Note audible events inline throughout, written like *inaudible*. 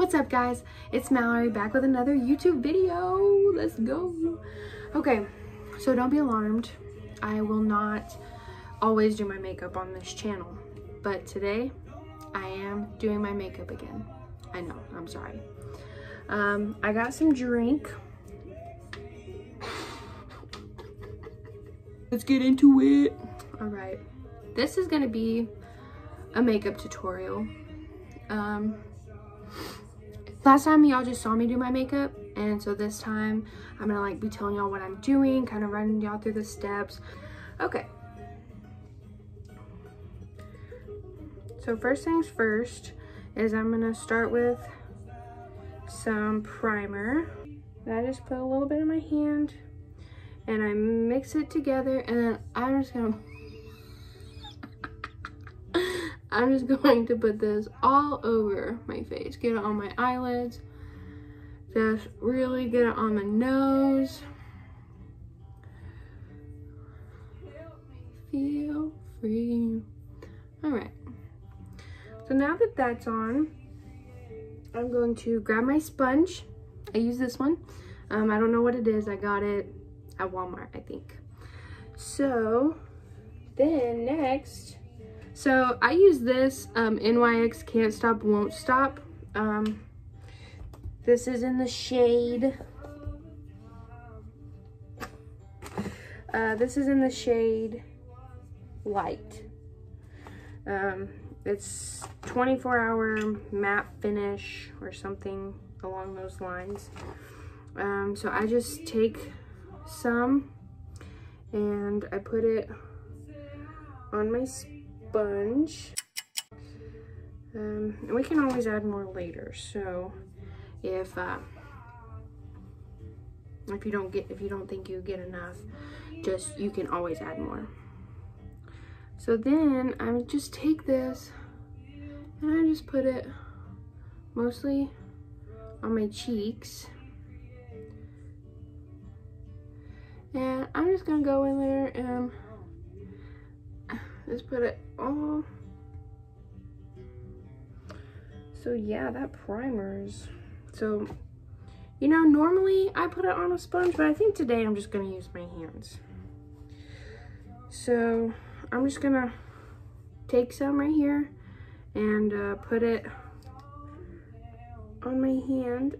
What's up guys? It's Mallory back with another YouTube video. Let's go. Okay, so don't be alarmed. I will not always do my makeup on this channel, but today I am doing my makeup again. I know, I'm sorry. Um, I got some drink. Let's get into it. All right, this is gonna be a makeup tutorial. Um, last time y'all just saw me do my makeup and so this time I'm gonna like be telling y'all what I'm doing, kind of running y'all through the steps. Okay. So first things first is I'm gonna start with some primer. I just put a little bit in my hand and I mix it together and then I'm just gonna I'm just *laughs* going to put this all over my face. Get it on my eyelids. Just really get it on my nose. Feel free. All right. So now that that's on, I'm going to grab my sponge. I use this one. Um, I don't know what it is. I got it at Walmart, I think. So then next, so I use this um, NYX Can't Stop Won't Stop. Um, this is in the shade. Uh, this is in the shade Light. Um, it's 24 hour matte finish or something along those lines. Um, so I just take some and I put it on my sponge. Um, we can always add more later. So if uh, if you don't get if you don't think you get enough, just you can always add more. So then I just take this and I just put it mostly on my cheeks. And I'm just gonna go in there and just put it all. So yeah, that primers. So, you know, normally I put it on a sponge, but I think today I'm just gonna use my hands. So I'm just gonna take some right here and uh, put it on my hand.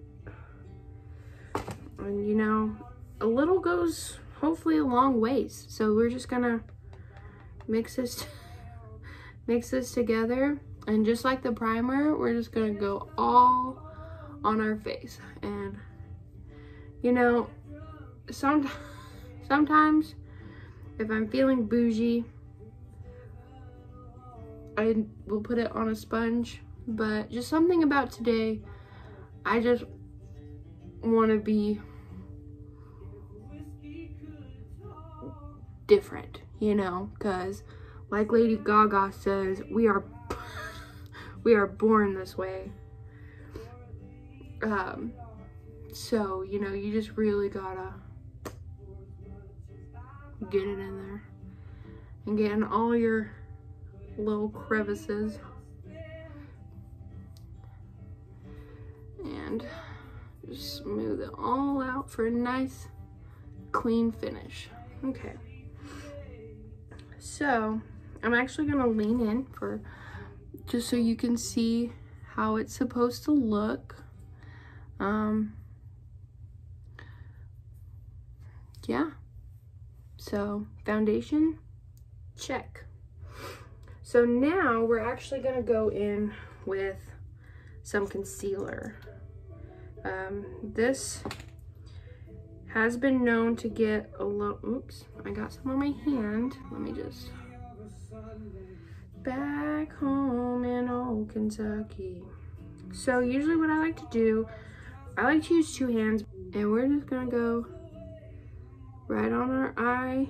And you know, a little goes hopefully a long ways. So we're just gonna mix this, mix this together. And just like the primer, we're just gonna go all on our face. And you know, some, sometimes if I'm feeling bougie, I will put it on a sponge. But just something about today, I just want to be different, you know, because like Lady Gaga says, we are *laughs* we are born this way. Um, so, you know, you just really gotta get it in there and get in all your little crevices. And just smooth it all out for a nice clean finish. Okay. So I'm actually gonna lean in for just so you can see how it's supposed to look. Um, yeah. So foundation, check. So now we're actually gonna go in with some concealer. Um, this has been known to get a little, oops, I got some on my hand. Let me just, back home in old Kentucky. So usually what I like to do, I like to use two hands and we're just gonna go right on our eye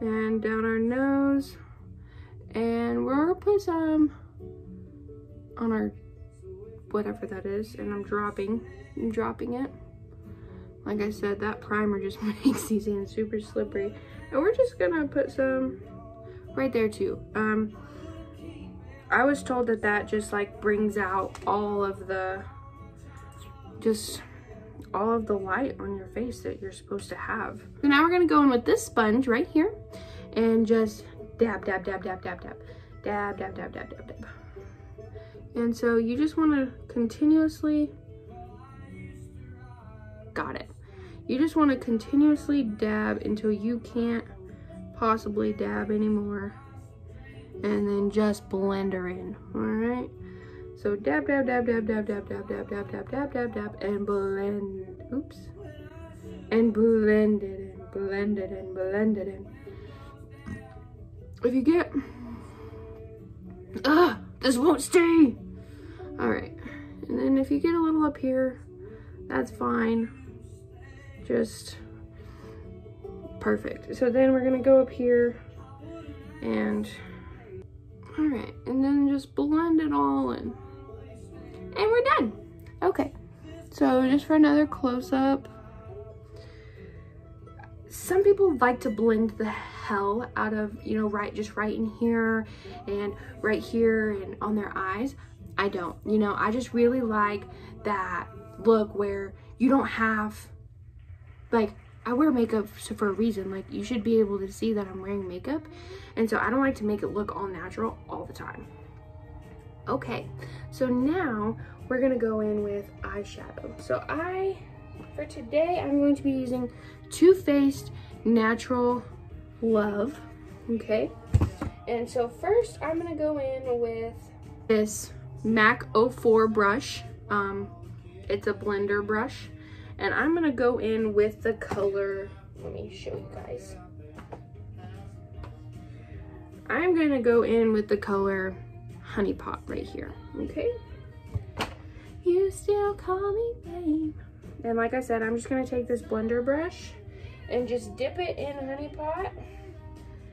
and down our nose and we're gonna put some on our whatever that is and I'm dropping I'm dropping it like I said that primer just makes these hands super slippery and we're just gonna put some right there too um I was told that that just like brings out all of the, just all of the light on your face that you're supposed to have. So now we're gonna go in with this sponge right here and just dab, dab, dab, dab, dab, dab, dab, dab, dab, dab, dab, dab. And so you just wanna continuously, got it. You just wanna continuously dab until you can't possibly dab anymore and then just blend her in, all right? So dab, dab, dab, dab, dab, dab, dab, dab, dab, dab, dab, dab, dab, and blend, oops. And blend it in, blend it in, blend it in. If you get, ah, this won't stay. All right, and then if you get a little up here, that's fine. Just perfect. So then we're gonna go up here and all right, and then just blend it all in. And we're done. Okay, so just for another close-up. Some people like to blend the hell out of, you know, right, just right in here and right here and on their eyes. I don't, you know, I just really like that look where you don't have, like, I wear makeup for a reason. Like, you should be able to see that I'm wearing makeup. And so I don't like to make it look all natural all the time. Okay, so now we're gonna go in with eyeshadow. So I, for today, I'm going to be using Too Faced Natural Love, okay? And so first, I'm gonna go in with this MAC 04 brush. Um, it's a blender brush and I'm gonna go in with the color, let me show you guys. I'm gonna go in with the color Honey Pot right here, okay? You still call me babe. And like I said, I'm just gonna take this blender brush and just dip it in Honey Pot.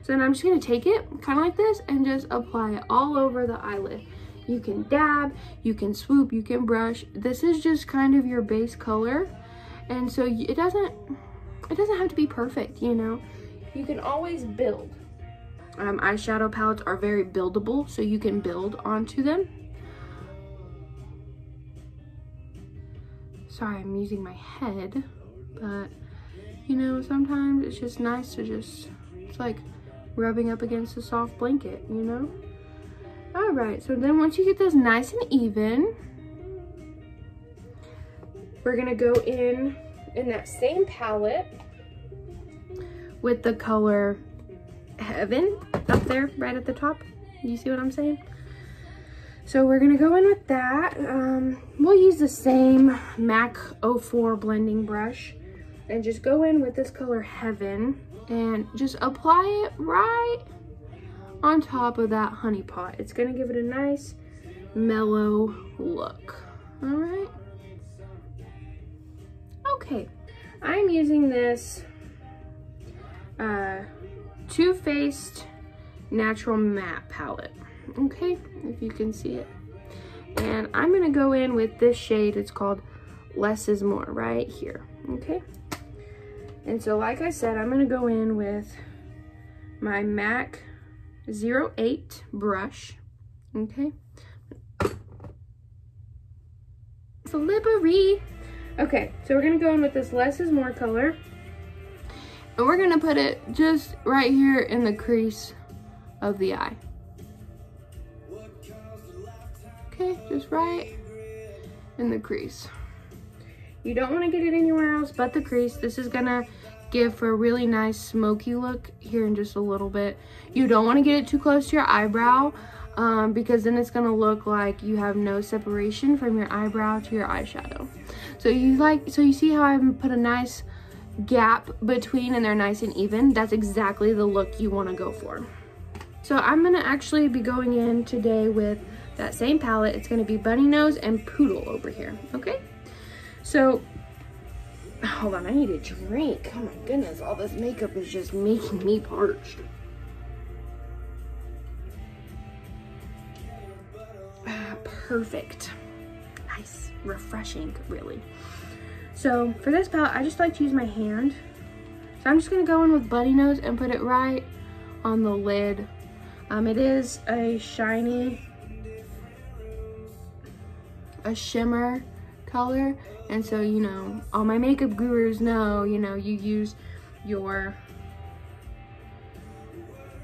So then I'm just gonna take it, kind of like this, and just apply it all over the eyelid. You can dab, you can swoop, you can brush. This is just kind of your base color. And so it doesn't it doesn't have to be perfect you know? You can always build. Um, eyeshadow palettes are very buildable so you can build onto them. Sorry I'm using my head but you know sometimes it's just nice to just it's like rubbing up against a soft blanket you know all right so then once you get those nice and even we're gonna go in in that same palette with the color Heaven up there right at the top. You see what I'm saying? So we're gonna go in with that. Um, we'll use the same MAC 04 blending brush and just go in with this color Heaven and just apply it right on top of that honey pot. It's gonna give it a nice mellow look, all right? Okay, I'm using this uh, Too Faced Natural Matte Palette. Okay, if you can see it. And I'm gonna go in with this shade. It's called Less is More right here, okay? And so like I said, I'm gonna go in with my MAC 08 brush, okay? Slippery. Okay, so we're gonna go in with this less is more color. And we're gonna put it just right here in the crease of the eye. Okay, just right in the crease. You don't wanna get it anywhere else but the crease. This is gonna give for a really nice smoky look here in just a little bit. You don't wanna get it too close to your eyebrow um, because then it's gonna look like you have no separation from your eyebrow to your eyeshadow. So you like, so you see how I put a nice gap between and they're nice and even? That's exactly the look you wanna go for. So I'm gonna actually be going in today with that same palette. It's gonna be Bunny Nose and Poodle over here, okay? So, hold on, I need a drink. Oh my goodness, all this makeup is just making me parched. perfect. Nice, refreshing, really. So for this palette, I just like to use my hand. So I'm just gonna go in with Bunny Nose and put it right on the lid. Um, it is a shiny a shimmer color. And so, you know, all my makeup gurus know, you know, you use your,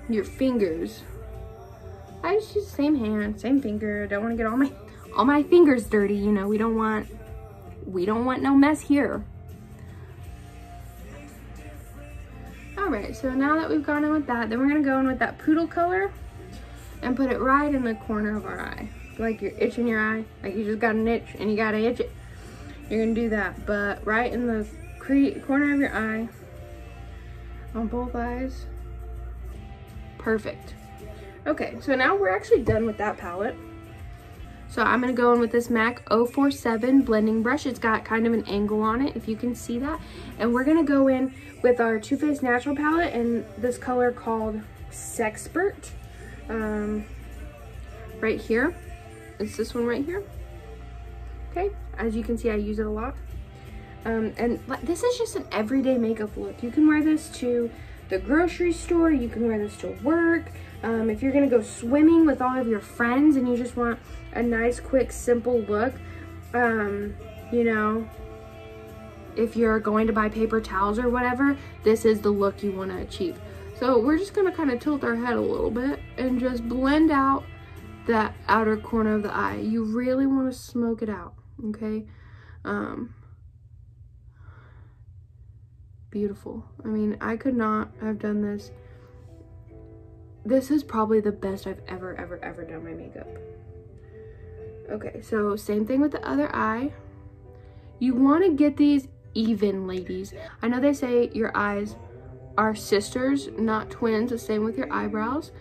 your fingers. I just use the same hand, same finger. Don't want to get all my, all my fingers dirty. You know, we don't want, we don't want no mess here. All right, so now that we've gone in with that, then we're gonna go in with that poodle color and put it right in the corner of our eye. Like you're itching your eye, like you just got an itch and you gotta itch it. You're gonna do that, but right in the corner of your eye, on both eyes. Perfect. Okay, so now we're actually done with that palette. So I'm gonna go in with this MAC 047 blending brush. It's got kind of an angle on it, if you can see that. And we're gonna go in with our Too Faced Natural palette and this color called Sexpert. Um, right here. It's this one right here. Okay, as you can see, I use it a lot. Um, and this is just an everyday makeup look. You can wear this to the grocery store. You can wear this to work. Um, if you're gonna go swimming with all of your friends and you just want a nice, quick, simple look, um, you know, if you're going to buy paper towels or whatever, this is the look you wanna achieve. So we're just gonna kind of tilt our head a little bit and just blend out that outer corner of the eye. You really wanna smoke it out, okay? Um, beautiful. I mean, I could not have done this. This is probably the best I've ever, ever, ever done my makeup. Okay, so same thing with the other eye. You want to get these even, ladies. I know they say your eyes are sisters, not twins, the same with your eyebrows.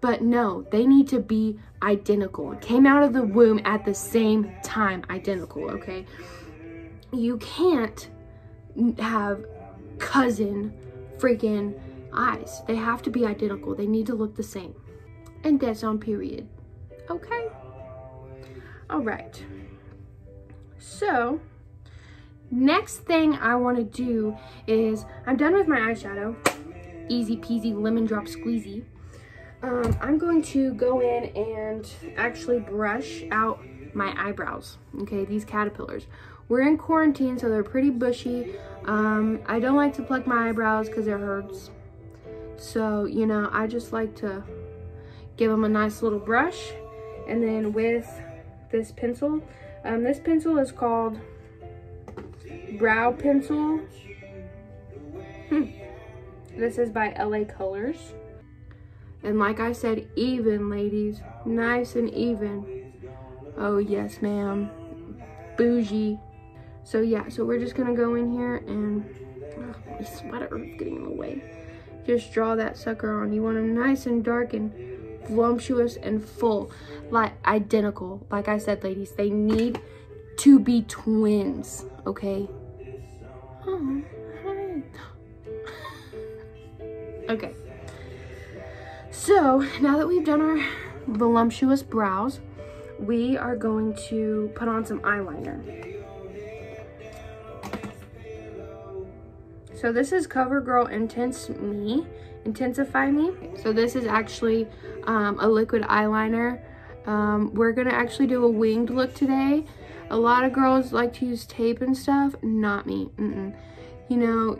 But no, they need to be identical. Came out of the womb at the same time, identical, okay? You can't have cousin freaking eyes. They have to be identical. They need to look the same. And that's on period. Okay? All right. So, next thing I want to do is, I'm done with my eyeshadow. Easy peasy lemon drop squeezy. Um, I'm going to go in and actually brush out my eyebrows. Okay, these caterpillars. We're in quarantine, so they're pretty bushy. Um, I don't like to pluck my eyebrows because it hurts. So, you know, I just like to give them a nice little brush. And then with this pencil, um, this pencil is called Brow Pencil. Hmm. This is by LA Colors. And like I said, even, ladies. Nice and even. Oh, yes, ma'am. Bougie. So yeah, so we're just gonna go in here and oh, my sweater is getting in the way. Just draw that sucker on. You want them nice and dark and voluptuous and full, like identical. Like I said, ladies, they need to be twins, okay? Oh, hi. okay. So now that we've done our voluptuous brows, we are going to put on some eyeliner. So this is CoverGirl Intense Me, Intensify Me. So this is actually um, a liquid eyeliner. Um, we're gonna actually do a winged look today. A lot of girls like to use tape and stuff, not me, mm -mm. You know,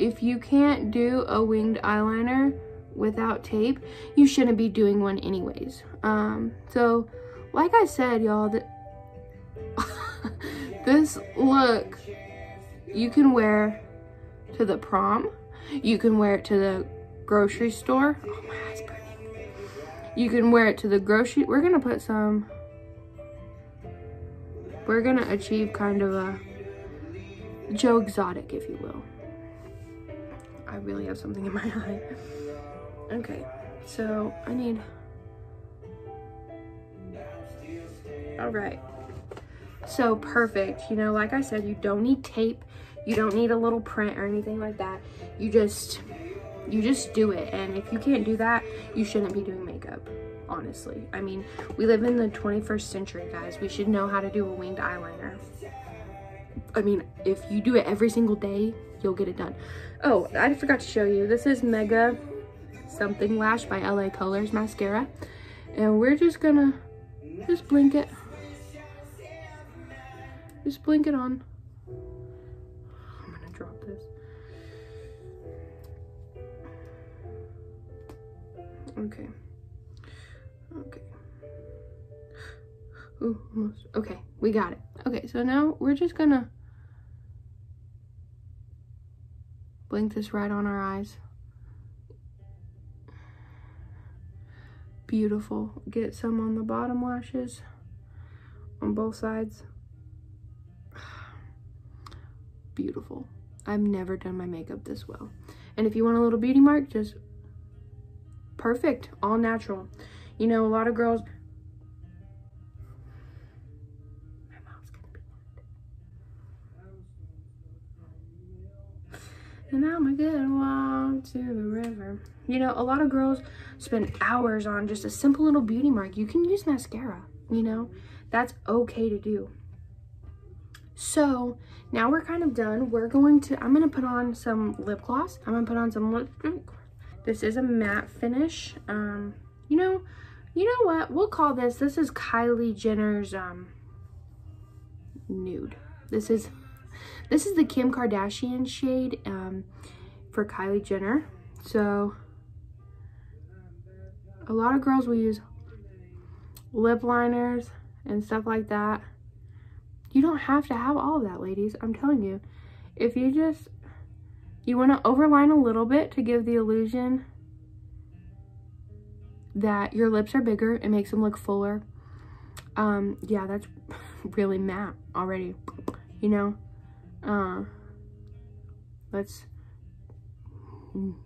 if you can't do a winged eyeliner without tape, you shouldn't be doing one anyways. Um, so, like I said, y'all, that *laughs* this look you can wear to the prom. You can wear it to the grocery store. Oh, my eye's burning. You can wear it to the grocery. We're going to put some. We're going to achieve kind of a Joe Exotic, if you will. I really have something in my *laughs* eye. Okay, so I need... All right. So perfect. You know, like I said, you don't need tape. You don't need a little print or anything like that. You just, you just do it. And if you can't do that, you shouldn't be doing makeup, honestly. I mean, we live in the 21st century, guys. We should know how to do a winged eyeliner. I mean, if you do it every single day, you'll get it done. Oh, I forgot to show you. This is Mega Something Lash by LA Colors Mascara. And we're just gonna just blink it Just blink it on. I'm gonna drop this. Okay. Okay. Ooh, almost. Okay, we got it. Okay, so now we're just gonna blink this right on our eyes. Beautiful. Get some on the bottom lashes on both sides. *sighs* Beautiful. I've never done my makeup this well. And if you want a little beauty mark, just perfect, all natural. You know, a lot of girls, And I'm a good walk to the river. You know, a lot of girls spend hours on just a simple little beauty mark. You can use mascara, you know? That's okay to do. So, now we're kind of done. We're going to, I'm going to put on some lip gloss. I'm going to put on some. This is a matte finish. Um, you know, you know what? We'll call this, this is Kylie Jenner's um, nude. This is this is the Kim Kardashian shade um, for Kylie Jenner. So a lot of girls will use lip liners and stuff like that. You don't have to have all of that, ladies. I'm telling you. If you just, you want to overline a little bit to give the illusion that your lips are bigger. It makes them look fuller. Um, yeah, that's *laughs* really matte already, you know? Uh, let's,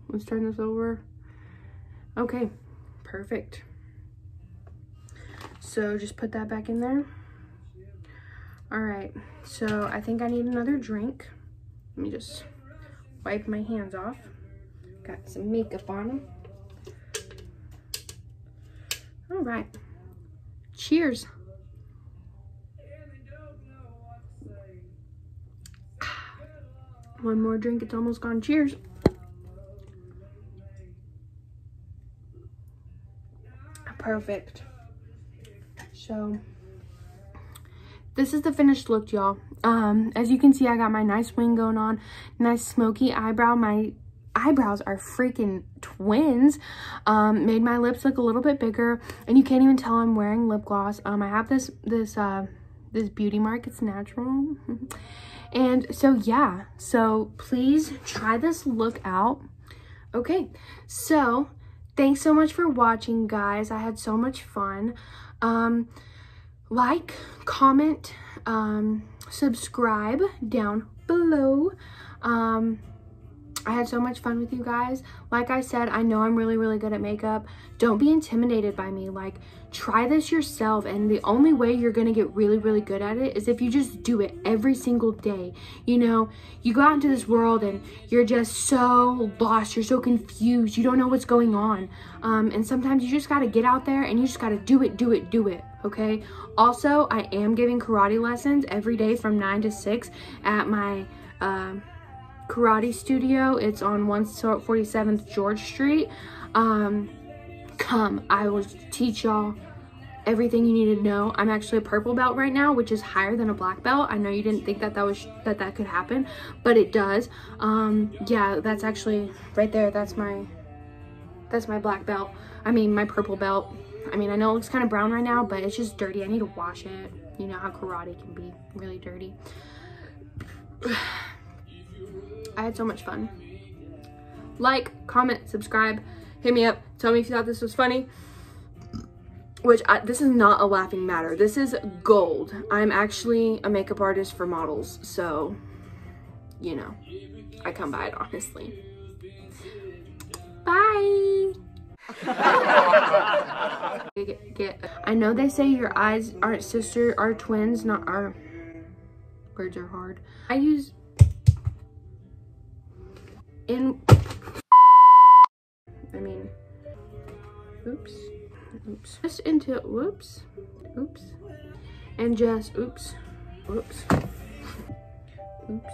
let's turn this over. Okay, perfect. So just put that back in there. All right, so I think I need another drink. Let me just wipe my hands off. Got some makeup on them. All right, cheers. One more drink, it's almost gone. Cheers. Perfect. So, this is the finished look, y'all. Um, as you can see, I got my nice wing going on. Nice smoky eyebrow. My eyebrows are freaking twins. Um, made my lips look a little bit bigger. And you can't even tell I'm wearing lip gloss. Um, I have this, this, uh, this beauty mark. It's natural. *laughs* And so, yeah, so please try this look out. Okay, so thanks so much for watching, guys. I had so much fun. Um, like, comment, um, subscribe down below. Um, I had so much fun with you guys. Like I said, I know I'm really, really good at makeup. Don't be intimidated by me. Like, try this yourself. And the only way you're going to get really, really good at it is if you just do it every single day. You know, you go out into this world and you're just so lost. You're so confused. You don't know what's going on. Um, and sometimes you just got to get out there and you just got to do it, do it, do it. Okay. Also, I am giving karate lessons every day from 9 to 6 at my... Uh, karate studio. It's on 147th George Street. Um, come, I will teach y'all everything you need to know. I'm actually a purple belt right now, which is higher than a black belt. I know you didn't think that that was that that could happen, but it does. Um, yeah, that's actually right there. That's my that's my black belt. I mean, my purple belt. I mean, I know it looks kind of brown right now, but it's just dirty. I need to wash it. You know how karate can be really dirty. *sighs* *sighs* I had so much fun. Like, comment, subscribe, hit me up, tell me if you thought this was funny. Which, I, this is not a laughing matter. This is gold. I'm actually a makeup artist for models, so, you know, I come by it honestly. Bye! *laughs* get, get, I know they say your eyes aren't sister, are twins, not our words are hard. I use in I mean oops oops just into whoops oops and just oops oops oops